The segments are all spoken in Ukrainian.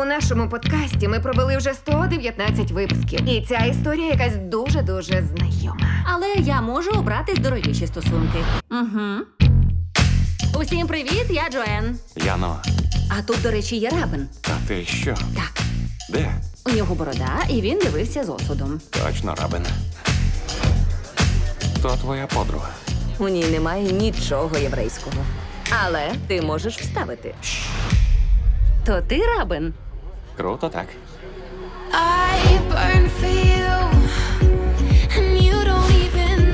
У нашому подкасті ми провели вже 119 випусків. І ця історія якась дуже-дуже знайома. Але я можу обрати здоровіші стосунки. Угу. Усім привіт, я Джоен. Яно, А тут, до речі, є рабин. а ти що? Так, Де? у нього борода, і він дивився з осудом. Точно рабин. То твоя подруга. У ній немає нічого єврейського. Але ти можеш вставити. То ти рабин? Круто, так?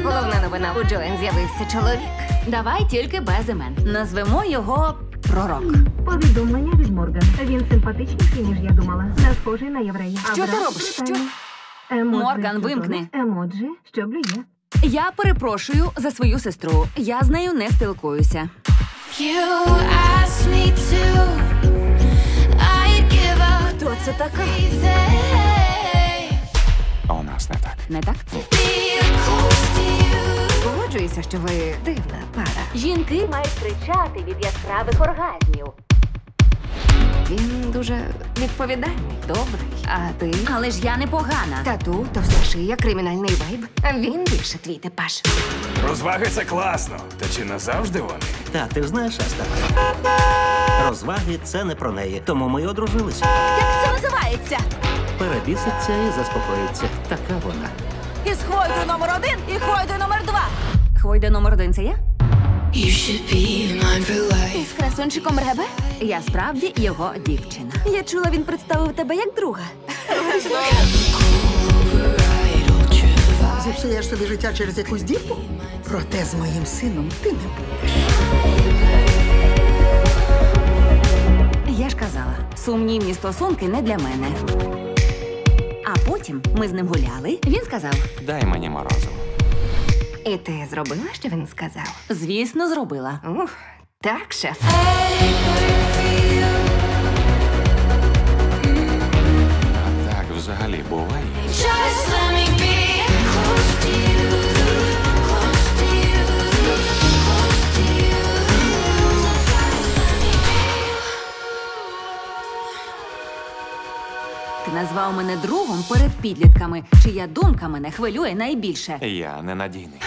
Головна новина у Джоен з'явився чоловік. Давай тільки без імен. Назвемо його пророк. Повідомлення від Морган. Він симпатичніший, ніж я думала. Не схожий на єврея. Що ти робиш? Що? Емоджі, Морган, що вимкни. Емоджі, що блює. Я перепрошую за свою сестру. Я з нею не спілкуюся. You asked me to, не так. Погоджуюся, що ви дивна пара. Жінки мають кричати від яскравих оргазмів. Він дуже відповідальний, добрий. А ти? Але ж я не погана. Тату, товста шия, кримінальний вайб. А він більше твій типаж. Розваги це класно. Та чи назавжди вони? Так, ти знаєш, Астер. Розваги це не про неї, тому ми й одружилися. Як це називається? Перебіситься і заспокоїться. Така вона. Із Хвойдою номер один і Хвойдою номер два. Хвойда номер один це я? You should be mine for life. Із красунчиком Ребе? Я справді його дівчина. Я чула, він представив тебе як друга. Зіпсуєш собі життя через якусь дівку? Проте з моїм сином ти не будеш. Я ж казала, сумнівні стосунки не для мене. Потім ми з ним гуляли. Він сказав: Дай мені морозиво. І ти зробила, що він сказав? звісно, зробила. Ух, так, шеф. Назвав мене другом перед підлітками, чия думка мене хвилює найбільше. Я ненадійний.